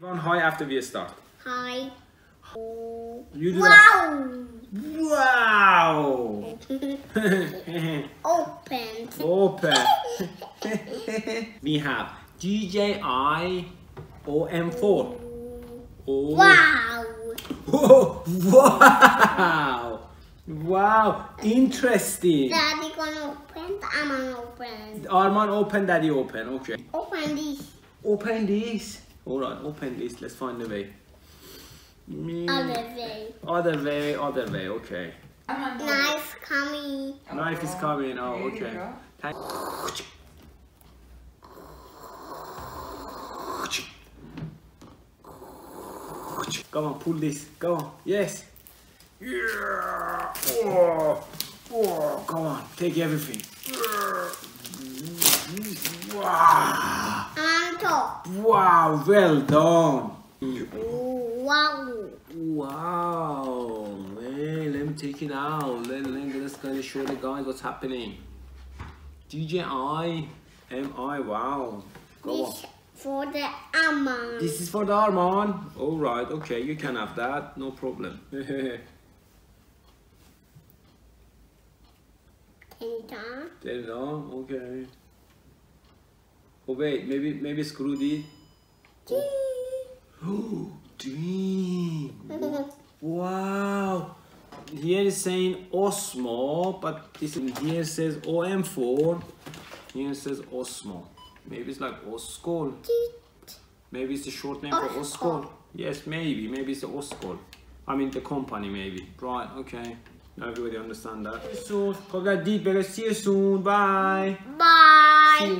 One hi after we start. Hi. You do that. Wow. Wow. Open. Open. we have DJI OM4. Oh. Wow. Oh, wow. Wow. Interesting. Daddy gonna open. Gonna open. Arman open, daddy open. Okay. Open this Open this. Alright, open this. Let's find the way. Me- other way. Other way, other way. Okay. Knife coming. Knife is coming. Oh, okay. Thank- Come on, pull this. Go on. Yes. Yeah. Oh. Oh. Come on, take everything. Wow. I'm on top. Wow, well done. Wow. Wow. Man, let me take it out. Let, let, let's gonna show the guys what's happening. DJI MI, wow. Go on. This for the Arman. This is for the Arman. Alright, okay, you can have that, no problem. there Can you turn? you go, okay. Oh wait, maybe maybe screw this. Oh, damn. Wow. Here is saying Osmo, but this here says OM4. Here says Osmo. Maybe it's like Oskol. Maybe it's the short name for Oskol. Oskol. Yes, maybe. Maybe it's the Oskol. I mean the company maybe. Right, okay. Now everybody understand that. See you soon. Hope deep. See you soon. Bye. Bye.